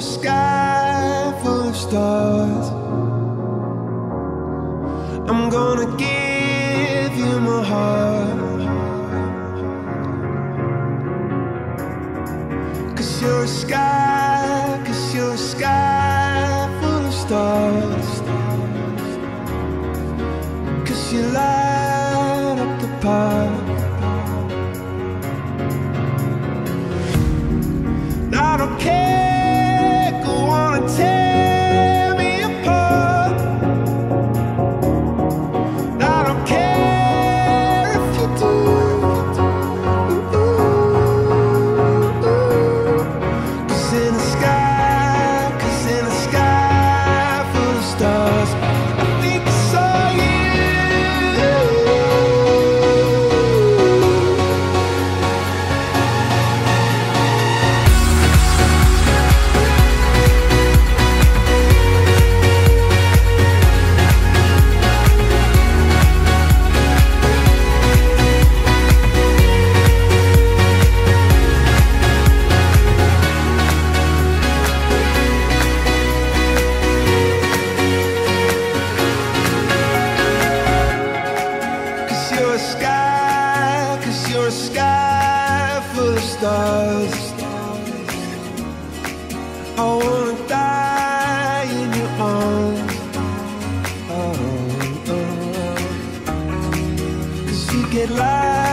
sky, full of stars. Cause you